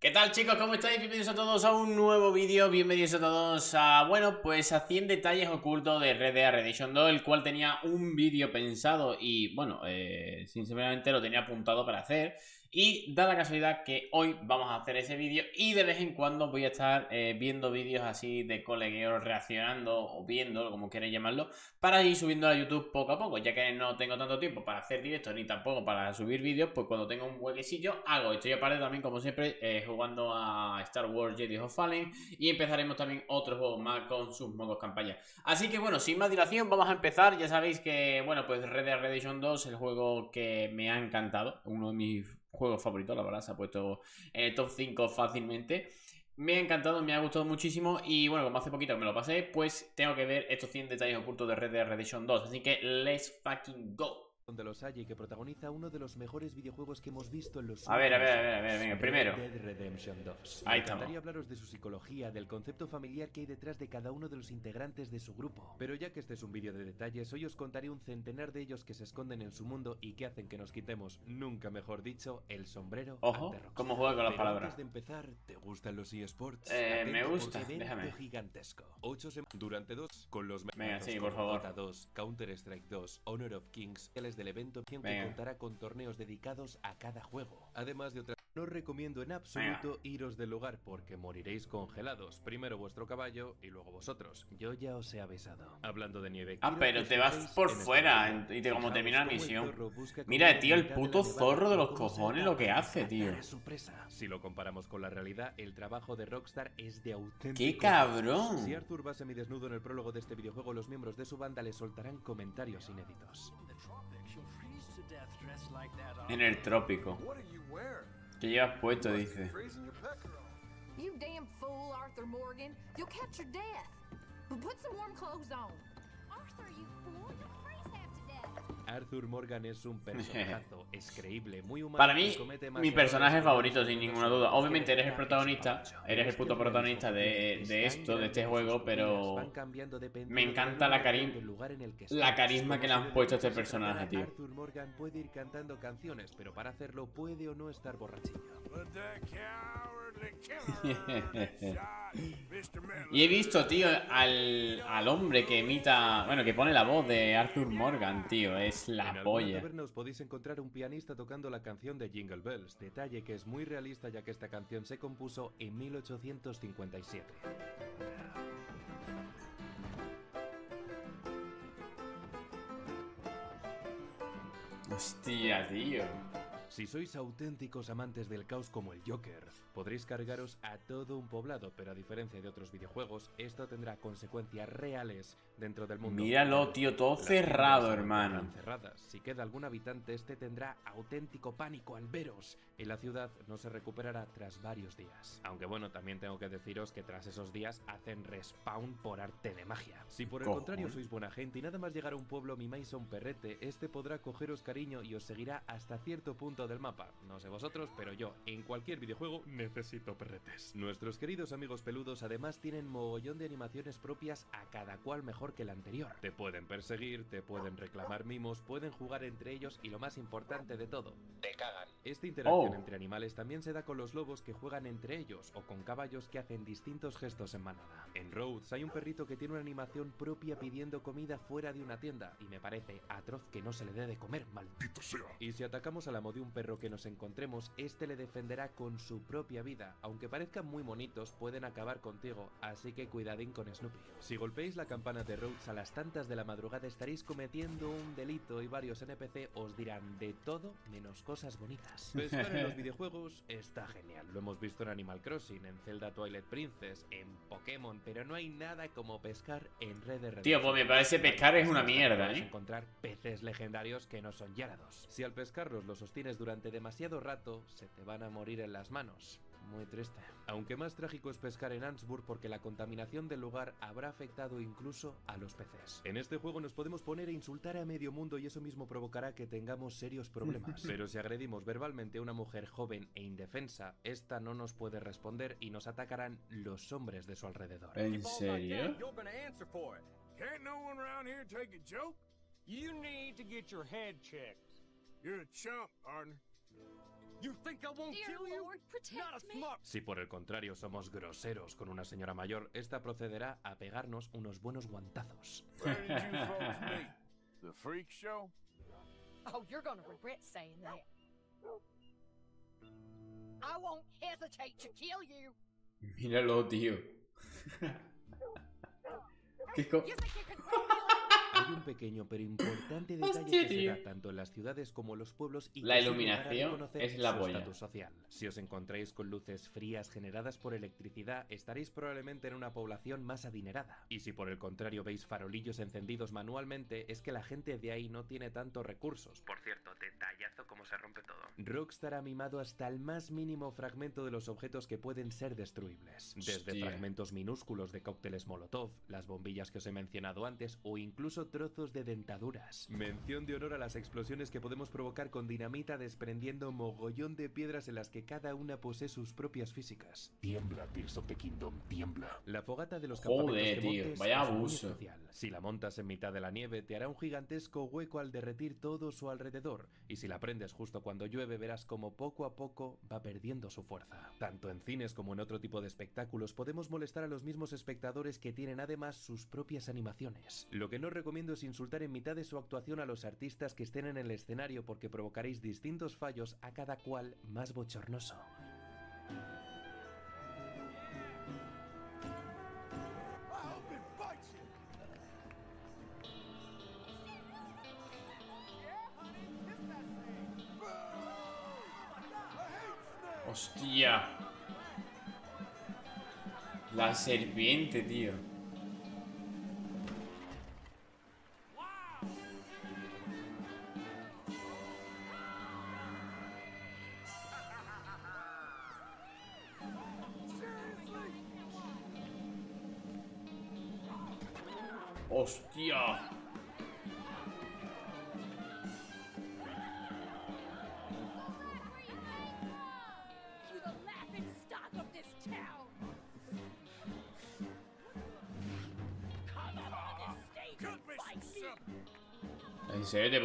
¿Qué tal chicos? ¿Cómo estáis? Bienvenidos a todos a un nuevo vídeo, bienvenidos a todos a, bueno, pues a 100 detalles ocultos de Red Dead Redemption 2, el cual tenía un vídeo pensado y, bueno, eh, sinceramente lo tenía apuntado para hacer y da la casualidad que hoy vamos a hacer ese vídeo y de vez en cuando voy a estar eh, viendo vídeos así de colegueos reaccionando o viendo, como queréis llamarlo, para ir subiendo a YouTube poco a poco, ya que no tengo tanto tiempo para hacer directos ni tampoco para subir vídeos, pues cuando tengo un huequecillo hago esto. Y aparte también, como siempre, eh, jugando a Star Wars Jedi of Fallen y empezaremos también otros juegos más con sus modos campaña. Así que bueno, sin más dilación, vamos a empezar. Ya sabéis que, bueno, pues Red Dead Redemption 2 el juego que me ha encantado, uno de mis juego favorito, la verdad, se ha puesto en el top 5 fácilmente. Me ha encantado, me ha gustado muchísimo y bueno, como hace poquito que me lo pasé, pues tengo que ver estos 100 detalles ocultos de Red Dead Redemption 2, así que let's fucking go de los Salle que protagoniza uno de los mejores videojuegos que hemos visto en los A ver, a ver, a ver, a ver, venga, primero. Dead Redemption 2. Ahí estamos. Me hablaros de su psicología, del concepto familiar que hay detrás de cada uno de los integrantes de su grupo. Pero ya que este es un vídeo de detalles, hoy os contaré un centenar de ellos que se esconden en su mundo y que hacen que nos quitemos, nunca mejor dicho, el sombrero Ojo, cómo juega con las palabras. Antes de empezar, ¿te gustan los eSports? Eh, me gusta, déjame. gigantesco. Ocho durante dos con los Venga, sí, por favor. 2, Counter Strike 2, Honor of Kings, del evento Venga contará con torneos dedicados a cada juego, además de otras no recomiendo en absoluto iros del lugar porque moriréis congelados. Primero vuestro caballo y luego vosotros. Yo ya os he avisado. Hablando de nieve. Ah, pero te vas por este fuera y te como termina la misión. Mira, tío, el puto zorro de los cojones lo que hace, tío. Si lo comparamos con la realidad, el trabajo de Rockstar es de auténtico. ¡Qué cabrón! Si Arthur va semidesnudo en el prólogo de este videojuego, los miembros de su banda le soltarán comentarios inéditos. En el trópico. ¿Qué llevas puesto? Dice. Fool, Arthur Morgan. You'll catch your death. Arthur Morgan es un personajazo, es creíble, muy humano. Para mí, mi personaje favorito, sin ninguna duda. Obviamente eres el protagonista, eres el puto protagonista de, de esto, de este juego, pero me encanta la, carisma la carisma que le han puesto a este personaje, tío. Arthur Morgan puede ir cantando canciones, pero para hacerlo puede o no estar borrachillo. Y he visto, tío, al, al hombre que imita, bueno, que pone la voz de Arthur Morgan, tío, es la en polla. os podéis encontrar un pianista tocando la canción de Jingle Bells, detalle que es muy realista ya que esta canción se compuso en 1857. Hostia, tío. Si sois auténticos amantes del caos como el Joker, podréis cargaros a todo un poblado, pero a diferencia de otros videojuegos, esto tendrá consecuencias reales dentro del mundo. Míralo, tío, todo cerrado, hermano. Cerradas. Si queda algún habitante, este tendrá auténtico pánico al veros y la ciudad no se recuperará tras varios días. Aunque bueno, también tengo que deciros que tras esos días hacen respawn por arte de magia. Si por el contrario sois buena gente y nada más llegar a un pueblo mimáis a un perrete, este podrá cogeros cariño y os seguirá hasta cierto punto del mapa. No sé vosotros, pero yo, en cualquier videojuego, necesito perretes. Nuestros queridos amigos peludos además tienen mogollón de animaciones propias a cada cual mejor que la anterior. Te pueden perseguir, te pueden reclamar mimos, pueden jugar entre ellos y lo más importante de todo, te cagan. Esta interacción oh. entre animales también se da con los lobos que juegan entre ellos o con caballos que hacen distintos gestos en manada. En Rhodes hay un perrito que tiene una animación propia pidiendo comida fuera de una tienda y me parece atroz que no se le dé de comer, maldito sea. Y si atacamos a la de un perro que nos encontremos, este le defenderá con su propia vida. Aunque parezcan muy bonitos, pueden acabar contigo, así que cuidadín con Snoopy. Si golpeáis la campana de Rhodes a las tantas de la madrugada estaréis cometiendo un delito y varios NPC os dirán de todo menos cosas bonitas. Pescar en los videojuegos está genial. Lo hemos visto en Animal Crossing, en Zelda Twilight Princess, en Pokémon, pero no hay nada como pescar en Red Dead Tío, pues me parece pescar es una mierda, ¿eh? encontrar peces legendarios que no son Yarados. Si al pescarlos los sostienes durante demasiado rato, se te van a morir en las manos. Muy triste. Aunque más trágico es pescar en Ansburg porque la contaminación del lugar habrá afectado incluso a los peces. En este juego nos podemos poner a insultar a medio mundo y eso mismo provocará que tengamos serios problemas. Pero si agredimos verbalmente a una mujer joven e indefensa, esta no nos puede responder y nos atacarán los hombres de su alrededor. ¿En serio? You need to get your a. You? Si por el contrario somos groseros con una señora mayor, esta procederá a pegarnos unos buenos guantazos. Where did you folks meet? The freak show? Oh, you're gonna regret saying that. I won't hesitate to kill you. Míralo, tío. ¿Qué co- Un pequeño pero importante detalle Hostia, que se da tanto en las ciudades como en los pueblos y La que iluminación es la su estatus social. Si os encontráis con luces frías generadas por electricidad, estaréis probablemente en una población más adinerada. Y si por el contrario veis farolillos encendidos manualmente, es que la gente de ahí no tiene tantos recursos. Por cierto, detallazo como se rompe todo. Rockstar ha mimado hasta el más mínimo fragmento de los objetos que pueden ser destruibles. Desde Hostia. fragmentos minúsculos de cócteles Molotov, las bombillas que os he mencionado antes o incluso trozos de dentaduras. Mención de honor a las explosiones que podemos provocar con dinamita desprendiendo mogollón de piedras en las que cada una posee sus propias físicas. Tiembla, Tears of the Kingdom, tiembla. La fogata de los Joder, que tío, montes vaya es muy abuso. especial. Si la montas en mitad de la nieve, te hará un gigantesco hueco al derretir todo su alrededor, y si la prendes justo cuando llueve, verás como poco a poco va perdiendo su fuerza. Tanto en cines como en otro tipo de espectáculos, podemos molestar a los mismos espectadores que tienen además sus propias animaciones. Lo que no recomiendo insultar en mitad de su actuación a los artistas que estén en el escenario porque provocaréis distintos fallos a cada cual más bochornoso. Hostia. La serpiente, tío.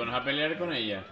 Pones a pelear con ella?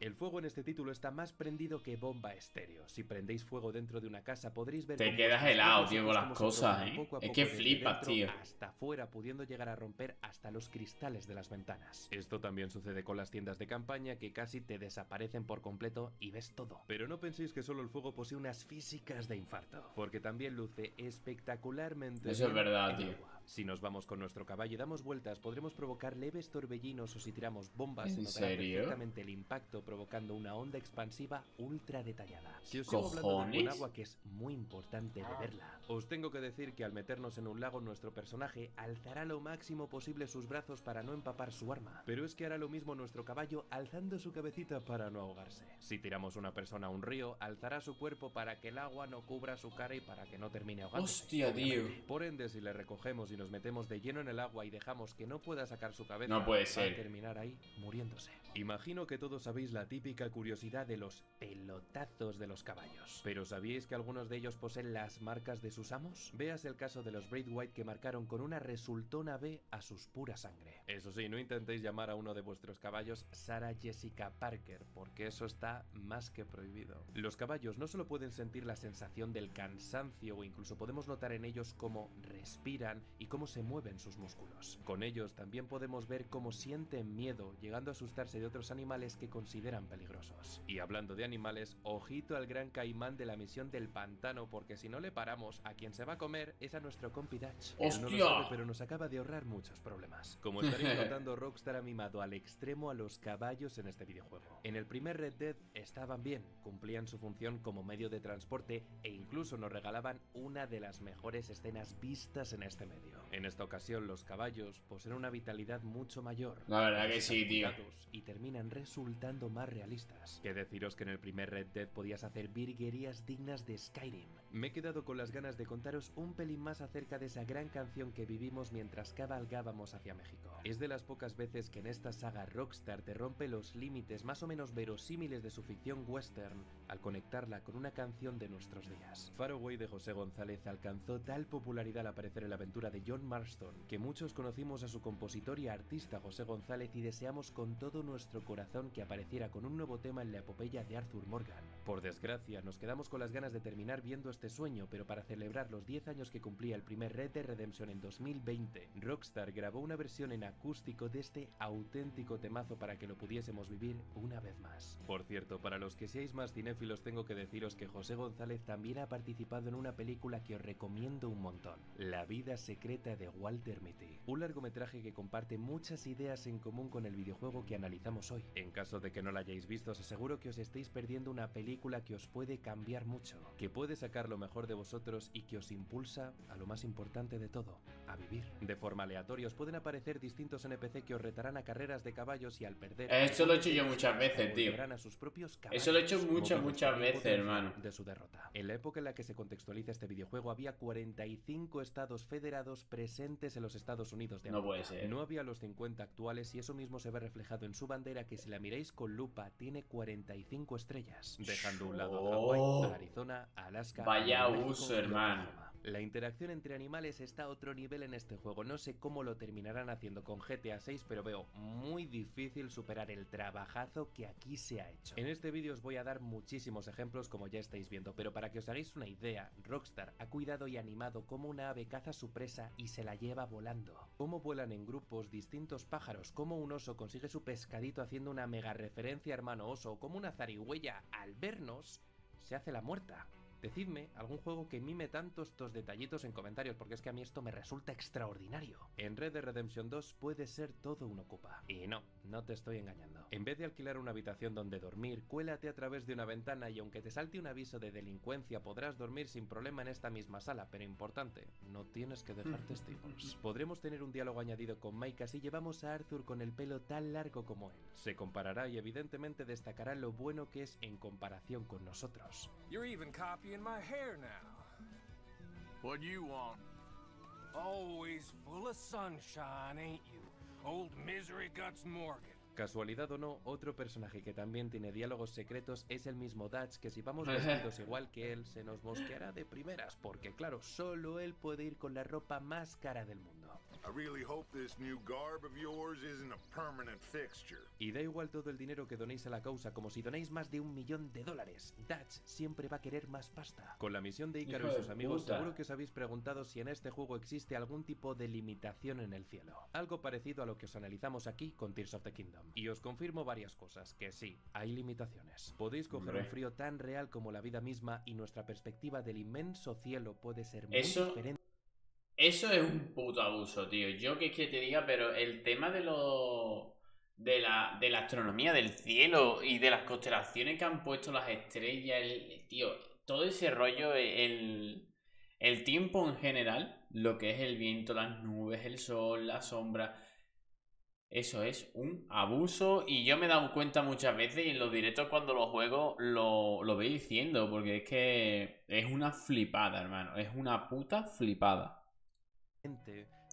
El fuego en este título está más prendido que bomba estéreo. Si prendéis fuego dentro de una casa podréis ver... Te quedas helado, tío, con las cosas, ¿eh? poco a Es poco que flipas, tío. Hasta afuera, pudiendo llegar a romper hasta los cristales de las ventanas. Esto también sucede con las tiendas de campaña que casi te desaparecen por completo y ves todo. Pero no penséis que solo el fuego posee unas físicas de infarto, porque también luce espectacularmente Eso es verdad, tío. agua. Si nos vamos con nuestro caballo y damos vueltas, podremos provocar leves torbellinos o si tiramos bombas, se ¿En notará serio? perfectamente el impacto provocando una onda expansiva ultra detallada. Si os sigo hablando del buen ¿Cojones? agua, que es muy importante beberla, os tengo que decir que al meternos en un lago, nuestro personaje alzará lo máximo posible sus brazos para no empapar su arma. Pero es que hará lo mismo nuestro caballo alzando su cabecita para no ahogarse. Si tiramos una persona a un río, alzará su cuerpo para que el agua no cubra su cara y para que no termine ahogándose. Hostia, tío. Por ende, si le recogemos y nos metemos de lleno en el agua y dejamos que no pueda sacar su cabeza, No puede va ser. a terminar ahí muriéndose. Imagino que todos sabéis la típica curiosidad de los pelotazos de los caballos. Pero ¿sabíais que algunos de ellos poseen las marcas de sus amos? Veas el caso de los Braid White que marcaron con una resultona B a sus pura sangre. Eso sí, no intentéis llamar a uno de vuestros caballos Sarah Jessica Parker, porque eso está más que prohibido. Los caballos no solo pueden sentir la sensación del cansancio o incluso podemos notar en ellos cómo respiran y cómo se mueven sus músculos. Con ellos también podemos ver cómo sienten miedo, llegando a asustarse de otros animales que consideran peligrosos. Y hablando de animales, ojito al gran caimán de la misión del pantano, porque si no le paramos, a quien se va a comer es a nuestro compi Dutch. Él no lo ¡Hostia! sabe, pero nos acaba de ahorrar muchos problemas. Como estaréis notando, Rockstar ha mimado al extremo a los caballos en este videojuego. En el primer Red Dead estaban bien, cumplían su función como medio de transporte e incluso nos regalaban una de las mejores escenas vistas en este medio. En esta ocasión, los caballos poseen una vitalidad mucho mayor. La verdad que sí, tío. Y resultando más realistas. Que deciros que en el primer Red Dead podías hacer virguerías dignas de Skyrim. Me he quedado con las ganas de contaros un pelín más acerca de esa gran canción que vivimos mientras cabalgábamos hacia México. Es de las pocas veces que en esta saga Rockstar te rompe los límites más o menos verosímiles de su ficción western al conectarla con una canción de nuestros días. Faraway de José González alcanzó tal popularidad al aparecer en la aventura de John Marston que muchos conocimos a su compositor y artista José González y deseamos con todo nuestro corazón que apareciera con un nuevo tema en la epopeya de Arthur Morgan. Por desgracia, nos quedamos con las ganas de terminar viendo este sueño, pero para celebrar los 10 años que cumplía el primer Red Dead Redemption en 2020, Rockstar grabó una versión en acústico de este auténtico temazo para que lo pudiésemos vivir una vez más. Por cierto, para los que seáis más cinéfilos tengo que deciros que José González también ha participado en una película que os recomiendo un montón, La vida secreta de Walter Mitty, un largometraje que comparte muchas ideas en común con el videojuego que analizamos hoy. En caso de que no la hayáis visto, os aseguro que os estáis perdiendo una película que os puede cambiar mucho, que puede sacar lo mejor de vosotros y que os impulsa a lo más importante de todo, a vivir. De forma aleatoria os pueden aparecer distintos NPC que os retarán a carreras de caballos y al perder... Esto lo he hecho yo muchas veces, tío. a sus propios caballos, Eso lo he hecho muchas, muchas veces, hermano. De su derrota. En la época en la que se contextualiza este videojuego había 45 estados federados presentes en los Estados Unidos de No América. puede ser. No había los 50 actuales y eso mismo se ve reflejado en su bandera que si la miráis con lupa tiene 45 estrellas, dejando a un lado a Oh. Hawái, a Arizona, Alaska, Vaya México uso, hermano. La interacción entre animales está a otro nivel en este juego. No sé cómo lo terminarán haciendo con GTA 6, pero veo muy difícil superar el trabajazo que aquí se ha hecho. En este vídeo os voy a dar muchísimos ejemplos como ya estáis viendo, pero para que os hagáis una idea, Rockstar ha cuidado y animado cómo una ave caza su presa y se la lleva volando. Cómo vuelan en grupos distintos pájaros, cómo un oso consigue su pescadito haciendo una mega referencia hermano oso, o cómo una zarigüeya al vernos se hace la muerta. Decidme algún juego que mime tanto estos detallitos en comentarios, porque es que a mí esto me resulta extraordinario. En Red Dead Redemption 2 puede ser todo un ocupa. Y no, no te estoy engañando. En vez de alquilar una habitación donde dormir, cuélate a través de una ventana y aunque te salte un aviso de delincuencia, podrás dormir sin problema en esta misma sala, pero importante, no tienes que dejar testigos. Podremos tener un diálogo añadido con Mike así llevamos a Arthur con el pelo tan largo como él. Se comparará y evidentemente destacará lo bueno que es en comparación con nosotros. You're even copying my hair now. What do you want? Always full of sunshine, ain't you? Old Misery Guts Morgan. Casualidad o no, otro personaje que también tiene diálogos secretos es el mismo Dutch, que si vamos vestidos igual que él, se nos mosqueará de primeras, porque claro, solo él puede ir con la ropa más cara del mundo. Y da igual todo el dinero que donéis a la causa, como si donéis más de un millón de dólares. Dutch siempre va a querer más pasta. Con la misión de Ícaro y sus amigos, puta. seguro que os habéis preguntado si en este juego existe algún tipo de limitación en el cielo. Algo parecido a lo que os analizamos aquí con Tears of the Kingdom. Y os confirmo varias cosas, que sí, hay limitaciones. Podéis coger Hombre. un frío tan real como la vida misma y nuestra perspectiva del inmenso cielo puede ser muy Eso- diferente. Eso es un puto abuso, tío. Yo que es que te diga, pero el tema de lo. De la, de la astronomía del cielo y de las constelaciones que han puesto las estrellas, el, tío, todo ese rollo, el, el tiempo en general, lo que es el viento, las nubes, el sol, la sombra, eso es un abuso y yo me he dado cuenta muchas veces y en los directos cuando lo juego lo, lo diciendo, porque es que es una flipada, hermano, es una puta flipada.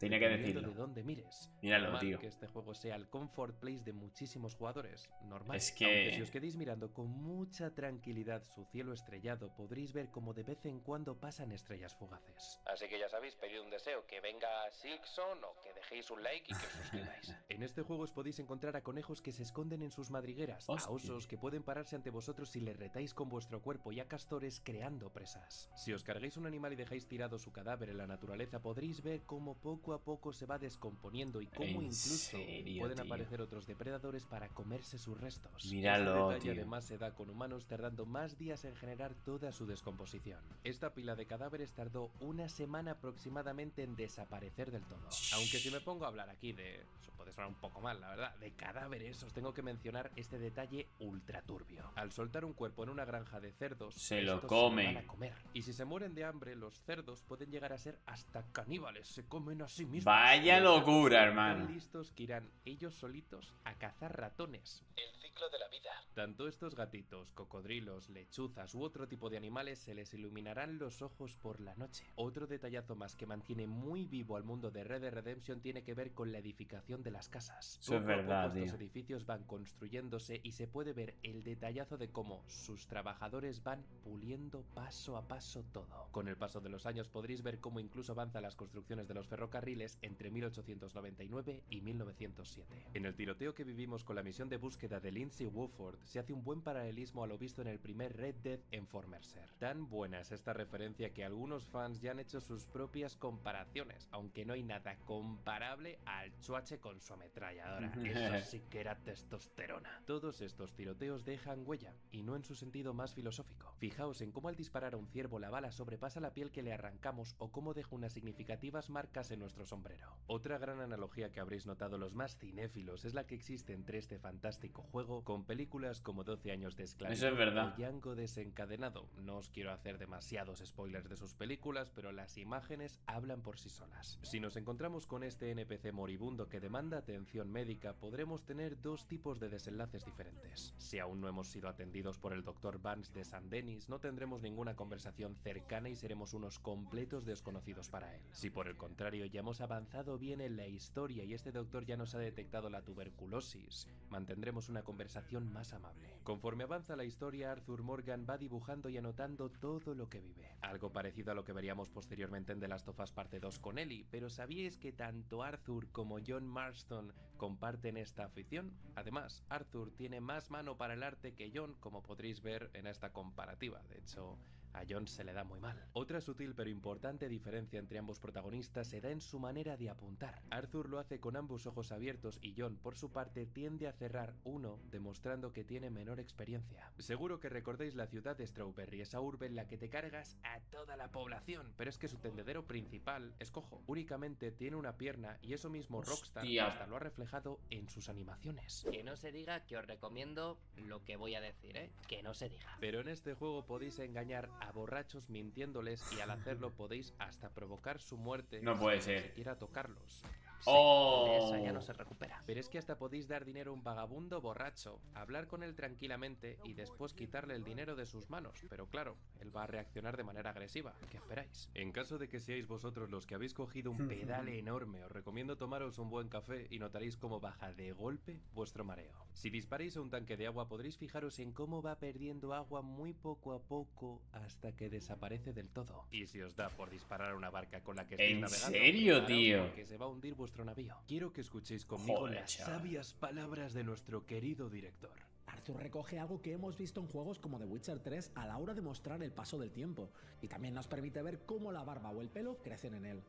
Tenía que decirlo. de dónde mires. Míralo, Normal tío. que este juego sea el comfort place de muchísimos jugadores. Normal. Es que- Aunque si os quedéis mirando con mucha tranquilidad su cielo estrellado, podréis ver como de vez en cuando pasan estrellas fugaces. Así que ya sabéis, pedid un deseo, que venga Silkson o que dejéis un like y que os suscribáis. en este juego os podéis encontrar a conejos que se esconden en sus madrigueras, Hostia. a osos que pueden pararse ante vosotros si les retáis con vuestro cuerpo y a castores creando presas. Si os cargáis un animal y dejáis tirado su cadáver en la naturaleza, podréis ver cómo poco a poco se va descomponiendo y cómo ¿En incluso serio, pueden tío? aparecer otros depredadores para comerse sus restos. Míralo, este detalle tío. además se da con humanos tardando más días en generar toda su descomposición. Esta pila de cadáveres tardó una semana aproximadamente en desaparecer del todo. Aunque si me pongo a hablar aquí de... Puede sonar un poco mal, la verdad. De cadáveres, os tengo que mencionar este detalle ultra turbio. Al soltar un cuerpo en una granja de cerdos, Se lo comen. van a comer. Y si se mueren de hambre, los cerdos pueden llegar a ser hasta caníbales. Se comen a sí mismos. Vaya locura, hermano. Listos que irán ellos solitos a cazar ratones. El ciclo de la vida. Tanto estos gatitos, cocodrilos, lechuzas u otro tipo de animales se les iluminarán los ojos por la noche. Otro detallazo más que mantiene muy vivo al mundo de Red Dead Redemption tiene que ver con la edificación de las casas. Eso es a poco verdad, estos edificios van construyéndose y se puede ver el detallazo de cómo sus trabajadores van puliendo paso a paso todo. Con el paso de los años podréis ver cómo incluso avanzan las construcciones de los ferrocarriles entre 1899 y 1907. En el tiroteo que vivimos con la misión de búsqueda de Lindsay Wofford se hace un buen paralelismo a lo visto en el primer Red Dead en Formerser. Tan buena es esta referencia que algunos fans ya han hecho sus propias comparaciones, aunque no hay nada comparable al chuache con su ametralladora. Eso sí que era testosterona. Todos estos tiroteos dejan huella, y no en su sentido más filosófico. Fijaos en cómo al disparar a un ciervo la bala sobrepasa la piel que le arrancamos o cómo deja unas significativas marcas en nuestro sombrero. Otra gran analogía que habréis notado los más cinéfilos es la que existe entre este fantástico juego con películas como 12 años de esclavitud Eso es verdad. o Django desencadenado. No os quiero hacer demasiados spoilers de sus películas, pero las imágenes hablan por sí solas. Si nos encontramos con este NPC moribundo que demanda atención médica, podremos tener dos tipos de desenlaces diferentes. Si aún no hemos sido atendidos por el Dr. Vance de San Denis, no tendremos ninguna conversación cercana y seremos unos completos desconocidos para él. Si por el contrario ya hemos avanzado bien en la historia y este doctor ya nos ha detectado la tuberculosis, mantendremos una conversación más amable. Conforme avanza la historia, Arthur Morgan va dibujando y anotando todo lo que vive. Algo parecido a lo que veríamos posteriormente en The Last of Us Parte 2 con Ellie, pero ¿sabíais que tanto Arthur como John Comparten esta afición? Además, Arthur tiene más mano para el arte que John, como podréis ver en esta comparativa. De hecho, a John se le da muy mal. Otra sutil pero importante diferencia entre ambos protagonistas se da en su manera de apuntar. Arthur lo hace con ambos ojos abiertos y John, por su parte, tiende a cerrar uno, demostrando que tiene menor experiencia. Seguro que recordéis la ciudad de Strawberry, esa urbe en la que te cargas a toda la población, pero es que su tendedero principal es cojo. Únicamente tiene una pierna y eso mismo Rockstar Hostia. hasta lo ha reflejado en sus animaciones. Que no se diga que os recomiendo lo que voy a decir, ¿eh? Que no se diga. Pero en este juego podéis engañar a borrachos mintiéndoles y al hacerlo podéis hasta provocar su muerte No puede ser. siquiera tocarlos. Sí, Oh. Esa ya no se recupera. Pero es que hasta podéis dar dinero a un vagabundo borracho, hablar con él tranquilamente y después quitarle el dinero de sus manos. Pero claro, él va a reaccionar de manera agresiva. ¿Qué esperáis? En caso de que seáis vosotros los que habéis cogido un pedal enorme, os recomiendo tomaros un buen café y notaréis cómo baja de golpe vuestro mareo. Si disparáis a un tanque de agua podréis fijaros en cómo va perdiendo agua muy poco a poco hasta que desaparece del todo. Y si os da por disparar a una barca con la que estéis ¿En navegando, serio, tío? porque se va a hundir vuestro navío. Quiero que escuchéis conmigo Joder, las chaval. sabias palabras de nuestro querido director. Arthur recoge algo que hemos visto en juegos como The Witcher 3 a la hora de mostrar el paso del tiempo, y también nos permite ver cómo la barba o el pelo crecen en él.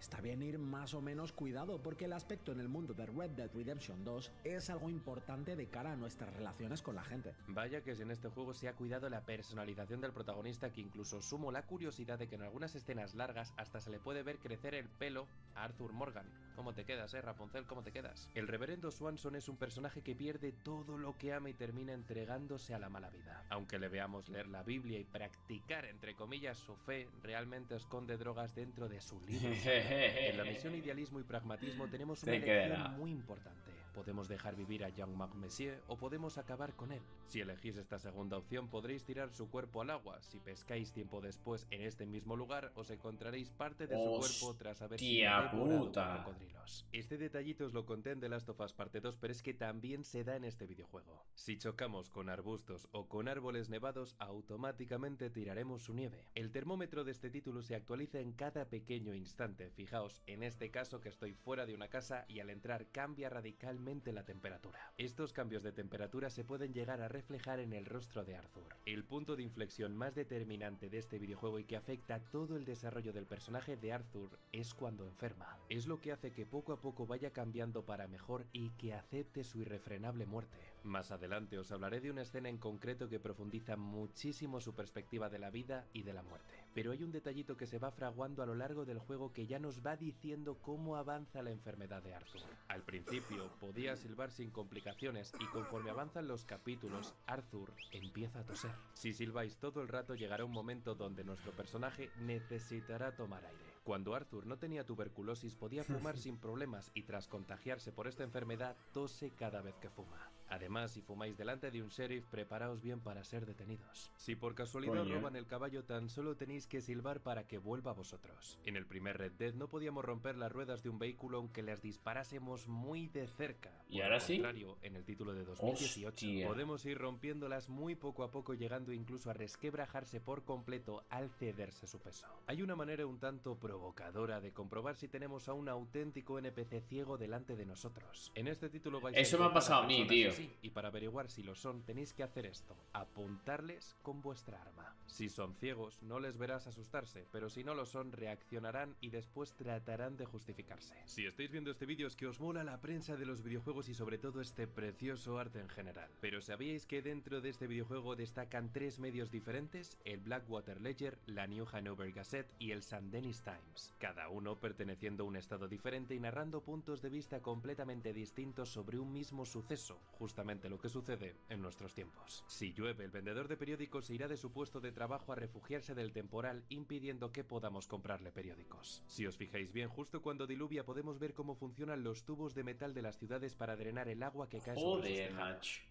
Está bien ir más o menos cuidado porque el aspecto en el mundo de Red Dead Redemption 2 es algo importante de cara a nuestras relaciones con la gente. Vaya que si en este juego se ha cuidado la personalización del protagonista que incluso sumo la curiosidad de que en algunas escenas largas hasta se le puede ver crecer el pelo a Arthur Morgan. ¿Cómo te quedas, eh, Rapunzel? ¿Cómo te quedas? El reverendo Swanson es un personaje que pierde todo lo que ama y termina entregándose a la mala vida. Aunque le veamos leer la Biblia y practicar, entre comillas, su fe, realmente esconde drogas dentro de su libro. En la misión Idealismo y Pragmatismo tenemos una quedará. muy importante. Podemos dejar vivir a Jean-Marc Messier o podemos acabar con él. Si elegís esta segunda opción podréis tirar su cuerpo al agua. Si pescáis tiempo después en este mismo lugar os encontraréis parte de su cuerpo tras haber sido por puta. cocodrilos. Este detallito os lo conté en The Last of Us parte 2 pero es que también se da en este videojuego. Si chocamos con arbustos o con árboles nevados automáticamente tiraremos su nieve. El termómetro de este título se actualiza en cada pequeño instante. Fijaos, en este caso que estoy fuera de una casa y al entrar cambia radicalmente la temperatura. Estos cambios de temperatura se pueden llegar a reflejar en el rostro de Arthur. El punto de inflexión más determinante de este videojuego y que afecta todo el desarrollo del personaje de Arthur es cuando enferma. Es lo que hace que poco a poco vaya cambiando para mejor y que acepte su irrefrenable muerte. Más adelante os hablaré de una escena en concreto que profundiza muchísimo su perspectiva de la vida y de la muerte. Pero hay un detallito que se va fraguando a lo largo del juego que ya nos va diciendo cómo avanza la enfermedad de Arthur. Al principio podía silbar sin complicaciones y conforme avanzan los capítulos, Arthur empieza a toser. Si silbáis todo el rato llegará un momento donde nuestro personaje necesitará tomar aire. Cuando Arthur no tenía tuberculosis podía fumar sin problemas y tras contagiarse por esta enfermedad tose cada vez que fuma. Además, si fumáis delante de un sheriff, preparaos bien para ser detenidos. Si por casualidad Coño. roban el caballo, tan solo tenéis que silbar para que vuelva a vosotros. En el primer Red Dead no podíamos romper las ruedas de un vehículo aunque las disparásemos muy de cerca. ¿Y Por ahora sí? contrario, en el título de 2018 Hostia. podemos ir rompiéndolas muy poco a poco, llegando incluso a resquebrajarse por completo al cederse su peso. Hay una manera un tanto provocadora de comprobar si tenemos a un auténtico NPC ciego delante de nosotros. En este título vais Eso me ha pasado a mí, tío. Así, y para averiguar si lo son, tenéis que hacer esto: apuntarles con vuestra arma. Si son ciegos, no les verás asustarse, pero si no lo son, reaccionarán y después tratarán de justificarse. Si estáis viendo este vídeo es que os mola la prensa de los videojuegos y sobre todo este precioso arte en general. Pero ¿sabíais que dentro de este videojuego destacan tres medios diferentes? El Blackwater Ledger, la New Hanover Gazette y el St. Denis Times. Cada uno perteneciendo a un estado diferente y narrando puntos de vista completamente distintos sobre un mismo suceso, justamente lo que sucede en nuestros tiempos. Si llueve, el vendedor de periódicos se irá de su puesto de trabajo a refugiarse del temporal, impidiendo que podamos comprarle periódicos. Si os fijáis bien, justo cuando diluvia podemos ver cómo funcionan los tubos de metal de las ciudades para drenar el agua que cae sobre.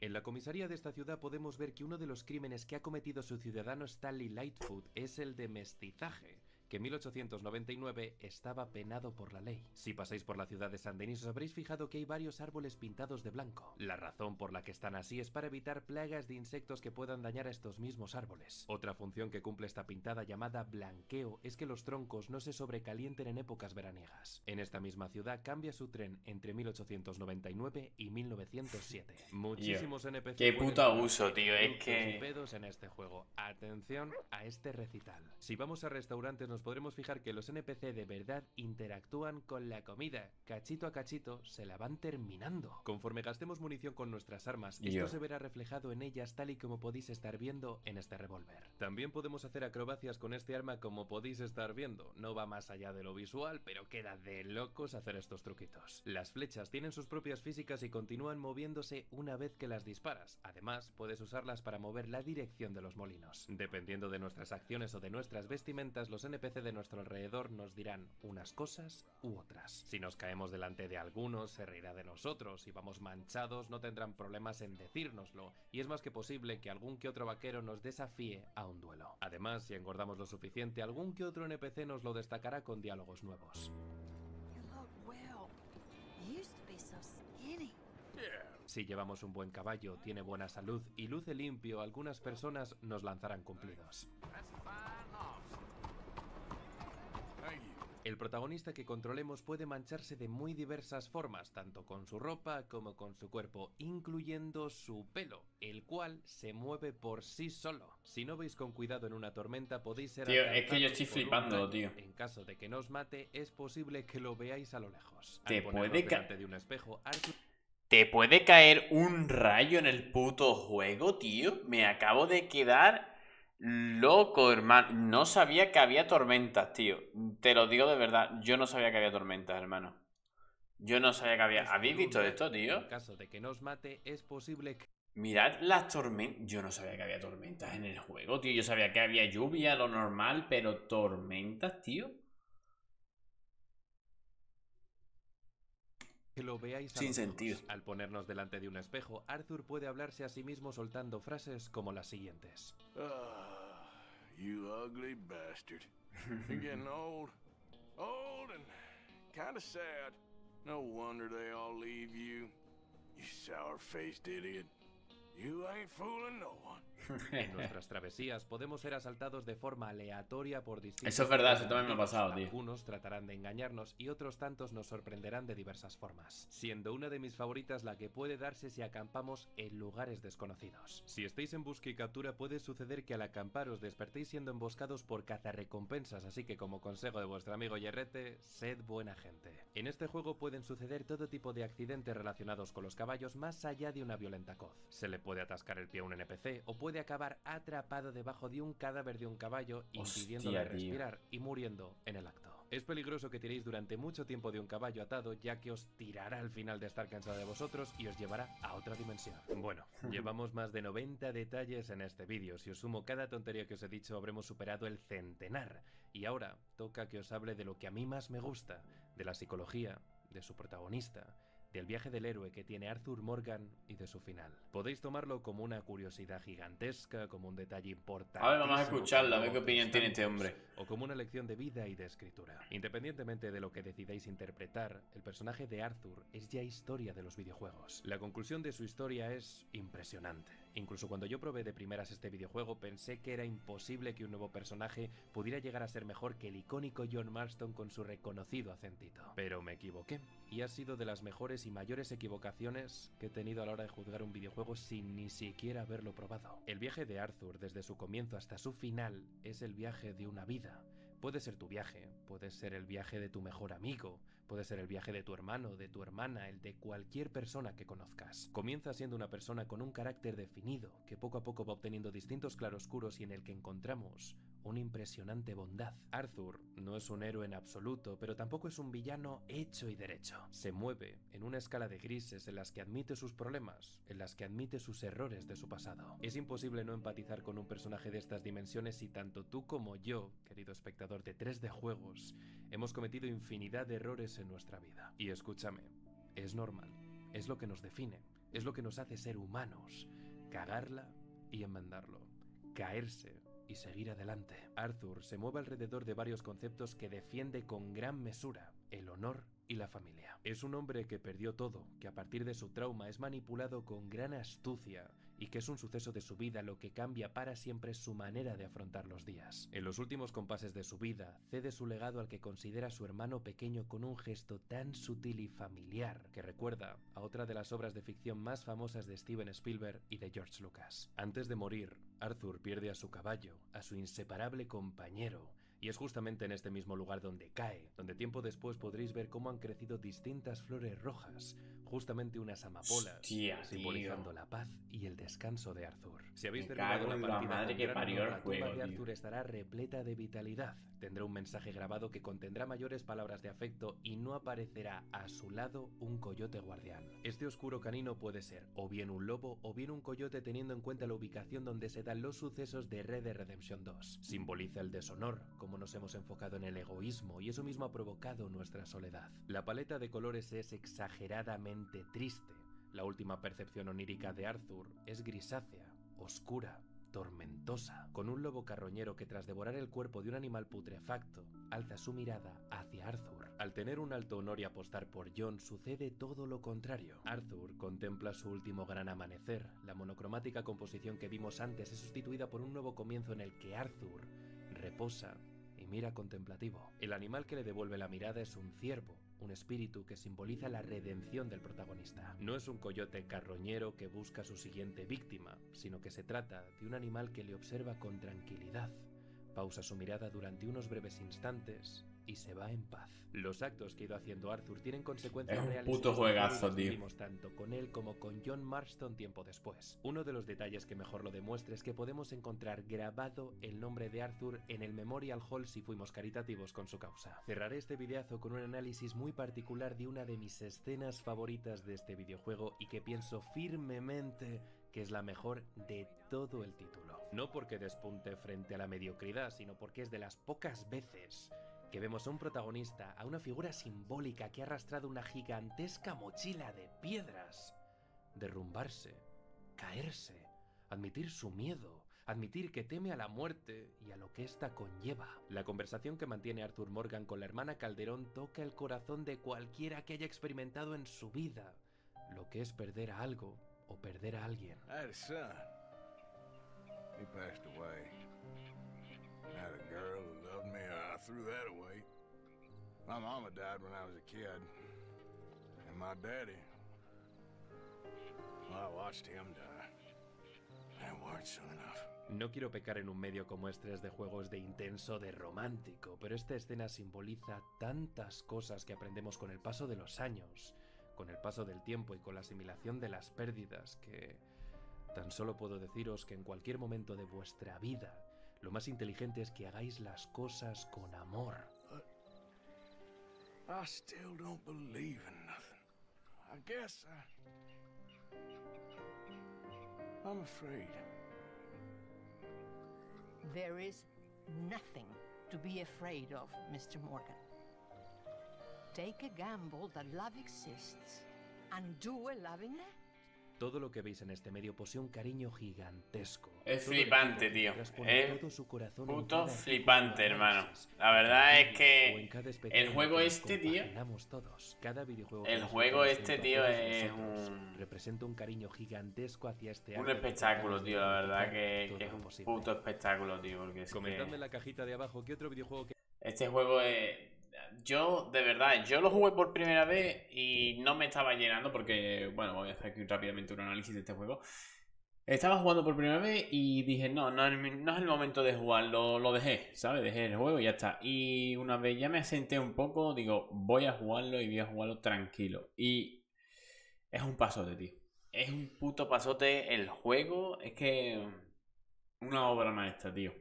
En la comisaría de esta ciudad podemos ver que uno de los crímenes que ha cometido su ciudadano Stanley Lightfoot es el de mestizaje que en 1899 estaba penado por la ley. Si pasáis por la ciudad de San Denis os habréis fijado que hay varios árboles pintados de blanco. La razón por la que están así es para evitar plagas de insectos que puedan dañar a estos mismos árboles. Otra función que cumple esta pintada llamada blanqueo es que los troncos no se sobrecalienten en épocas veraniegas. En esta misma ciudad cambia su tren entre 1899 y 1907. Muchísimos NPC Qué puto abuso, tío, es que- en este juego. Atención a este recital. Si vamos a restaurantes nos podremos fijar que los NPC de verdad interactúan con la comida. Cachito a cachito se la van terminando. Conforme gastemos munición con nuestras armas, esto se verá reflejado en ellas tal y como podéis estar viendo en este revólver. También podemos hacer acrobacias con este arma como podéis estar viendo. No va más allá de lo visual, pero queda de locos hacer estos truquitos. Las flechas tienen sus propias físicas y continúan moviéndose una vez que las disparas. Además, puedes usarlas para mover la dirección de los molinos. Dependiendo de nuestras acciones o de nuestras vestimentas, los NPC de nuestro alrededor nos dirán unas cosas u otras. Si nos caemos delante de algunos, se reirá de nosotros. Si vamos manchados, no tendrán problemas en decírnoslo. Y es más que posible que algún que otro vaquero nos desafíe a un duelo. Además, si engordamos lo suficiente, algún que otro NPC nos lo destacará con diálogos nuevos. Si llevamos un buen caballo, tiene buena salud y luce limpio, algunas personas nos lanzarán cumplidos. Thank you. El protagonista que controlemos puede mancharse de muy diversas formas, tanto con su ropa como con su cuerpo, incluyendo su pelo, el cual se mueve por sí solo. Si no veis con cuidado en una tormenta, podéis ser Tío, es que yo estoy flipando, tío. En caso de que no os mate, es posible que lo veáis a lo lejos. Te puede ca- delante de un espejo, Arthur ¿Te puede caer un rayo en el puto juego, tío? Me acabo de quedar loco, hermano. No sabía que había tormentas, tío. Te lo digo de verdad. Yo no sabía que había tormentas, hermano. Yo no sabía que había. ¿Habéis visto esto, tío? En caso de que no os mate, es posible que Mirad las tormentas. Yo no sabía que había tormentas en el juego, tío. Yo sabía que había lluvia, lo normal, pero tormentas, tío. que lo veáis a Sin sentido. Al ponernos delante de un espejo, Arthur puede hablarse a sí mismo soltando frases como las siguientes. Ah, you ugly bastard. You're getting old. Old and kind of sad. No wonder they all leave you. You sour-faced idiot. You ain't fooling no one. En nuestras travesías podemos ser asaltados de forma aleatoria por distintos. Eso es verdad, eso también me ha pasado, tío. Algunos tratarán de engañarnos y otros tantos nos sorprenderán de diversas formas, siendo una de mis favoritas la que puede darse si acampamos en lugares desconocidos. Si estáis en busca y captura puede suceder que al acampar os despertéis siendo emboscados por cazarrecompensas, así que como consejo de vuestro amigo Yerrete, sed buena gente. En este juego pueden suceder todo tipo de accidentes relacionados con los caballos más allá de una violenta coz. Se le puede atascar el pie a un NPC o puede acabar atrapado debajo de un cadáver de un caballo impidiéndole Hostia, tío. respirar y muriendo en el acto. Es peligroso que tiréis durante mucho tiempo de un caballo atado ya que os tirará al final de estar cansado de vosotros y os llevará a otra dimensión. Bueno, llevamos más de 90 detalles en este vídeo. Si os sumo cada tontería que os he dicho habremos superado el centenar. Y ahora toca que os hable de lo que a mí más me gusta, de la psicología, de su protagonista, del viaje del héroe que tiene Arthur Morgan y de su final. Podéis tomarlo como una curiosidad gigantesca, como un detalle importante. A ver, vamos a escucharla, a ver qué opinión tiene este hombre. O como una lección de vida y de escritura. Independientemente de lo que decidáis interpretar, el personaje de Arthur es ya historia de los videojuegos. La conclusión de su historia es impresionante. Incluso cuando yo probé de primeras este videojuego pensé que era imposible que un nuevo personaje pudiera llegar a ser mejor que el icónico John Marston con su reconocido acentito. Pero me equivoqué, y ha sido de las mejores y mayores equivocaciones que he tenido a la hora de juzgar un videojuego sin ni siquiera haberlo probado. El viaje de Arthur desde su comienzo hasta su final es el viaje de una vida. Puede ser tu viaje, puede ser el viaje de tu mejor amigo, puede ser el viaje de tu hermano, de tu hermana, el de cualquier persona que conozcas. Comienza siendo una persona con un carácter definido, que poco a poco va obteniendo distintos claroscuros y en el que encontramos una impresionante bondad. Arthur no es un héroe en absoluto, pero tampoco es un villano hecho y derecho. Se mueve en una escala de grises en las que admite sus problemas, en las que admite sus errores de su pasado. Es imposible no empatizar con un personaje de estas dimensiones y tanto tú como yo, querido espectador de 3D juegos, hemos cometido infinidad de errores en nuestra vida. Y escúchame, es normal, es lo que nos define, es lo que nos hace ser humanos, cagarla y enmendarlo, caerse y seguir adelante. Arthur se mueve alrededor de varios conceptos que defiende con gran mesura, el honor y la familia. Es un hombre que perdió todo, que a partir de su trauma es manipulado con gran astucia y que es un suceso de su vida lo que cambia para siempre su manera de afrontar los días. En los últimos compases de su vida, cede su legado al que considera su hermano pequeño con un gesto tan sutil y familiar que recuerda a otra de las obras de ficción más famosas de Steven Spielberg y de George Lucas. Antes de morir, Arthur pierde a su caballo, a su inseparable compañero, y es justamente en este mismo lugar donde cae, donde tiempo después podréis ver cómo han crecido distintas flores rojas, justamente unas amapolas, Hostia, simbolizando tío. la paz y el descanso de Arthur. Si habéis Me terminado la partida madre que parió la tumba juego, de tío. Arthur estará repleta de vitalidad. Tendrá un mensaje grabado que contendrá mayores palabras de afecto y no aparecerá a su lado un coyote guardián. Este oscuro canino puede ser o bien un lobo o bien un coyote teniendo en cuenta la ubicación donde se dan los sucesos de Red Dead Redemption 2. Simboliza el deshonor, como nos hemos enfocado en el egoísmo y eso mismo ha provocado nuestra soledad. La paleta de colores es exageradamente triste. La última percepción onírica de Arthur es grisácea, oscura, tormentosa, con un lobo carroñero que tras devorar el cuerpo de un animal putrefacto, alza su mirada hacia Arthur. Al tener un alto honor y apostar por John, sucede todo lo contrario. Arthur contempla su último gran amanecer. La monocromática composición que vimos antes es sustituida por un nuevo comienzo en el que Arthur reposa y mira contemplativo. El animal que le devuelve la mirada es un ciervo, un espíritu que simboliza la redención del protagonista. No es un coyote carroñero que busca su siguiente víctima, sino que se trata de un animal que le observa con tranquilidad. Pausa su mirada durante unos breves instantes y se va en paz. Los actos que ha ido haciendo Arthur tienen consecuencias Es un reales puto juegazo, tío. tanto con él como con John Marston tiempo después. Uno de los detalles que mejor lo demuestra es que podemos encontrar grabado el nombre de Arthur en el Memorial Hall si fuimos caritativos con su causa. Cerraré este videazo con un análisis muy particular de una de mis escenas favoritas de este videojuego y que pienso firmemente que es la mejor de todo el título. No porque despunte frente a la mediocridad, sino porque es de las pocas veces que vemos a un protagonista, a una figura simbólica que ha arrastrado una gigantesca mochila de piedras, derrumbarse, caerse, admitir su miedo, admitir que teme a la muerte y a lo que ésta conlleva. La conversación que mantiene Arthur Morgan con la hermana Calderón toca el corazón de cualquiera que haya experimentado en su vida lo que es perder a algo o perder a alguien. Threw that away. My mama died when I was a kid. And my daddy. I watched him die. No quiero pecar en un medio como este de juegos de intenso, de romántico, pero esta escena simboliza tantas cosas que aprendemos con el paso de los años, con el paso del tiempo y con la asimilación de las pérdidas que tan solo puedo deciros que en cualquier momento de vuestra vida lo más inteligente es que hagáis las cosas con amor. I still don't believe in nothing. I guess I. I'm afraid. There is nothing to be afraid of, Mr. Morgan. Take a gamble that love exists And do a lovingly? Todo lo que veis en este medio posee un cariño gigantesco. Es Todo flipante, tío. Es todo su corazón puto flipante, hermano. La verdad es que el juego este, tío, todos. Cada videojuego el juego este, tío, es un- representa un cariño gigantesco hacia este Un espectáculo, tío, la verdad que, es un posible. puto espectáculo, tío, porque es Comentadme que en la cajita de abajo qué otro videojuego que este juego es... Yo, de verdad, yo lo jugué por primera vez y no me estaba llenando porque, bueno, voy a hacer aquí rápidamente un análisis de este juego. Estaba jugando por primera vez y dije, no, no no es el momento de jugarlo, lo dejé, ¿sabes? Dejé el juego y ya está. Y una vez ya me asenté un poco, digo, voy a jugarlo y voy a jugarlo tranquilo. Y es un pasote, tío. Es un puto pasote el juego, es que... Una obra maestra, tío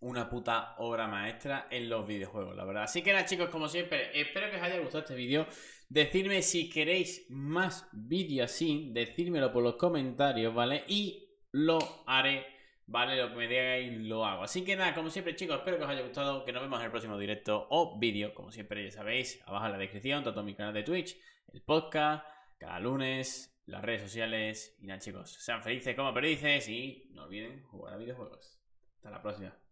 una puta obra maestra en los videojuegos, la verdad. Así que nada, chicos, como siempre, espero que os haya gustado este vídeo. Decidme si queréis más vídeos así, decírmelo por los comentarios, ¿vale? Y lo haré, ¿vale? Lo que me digáis lo hago. Así que nada, como siempre, chicos, espero que os haya gustado, que nos vemos en el próximo directo o vídeo, como siempre ya sabéis, abajo en la descripción, tanto mi canal de Twitch, el podcast, cada lunes, las redes sociales. Y nada, chicos, sean felices como perdices y no olviden jugar a videojuegos. Hasta la próxima.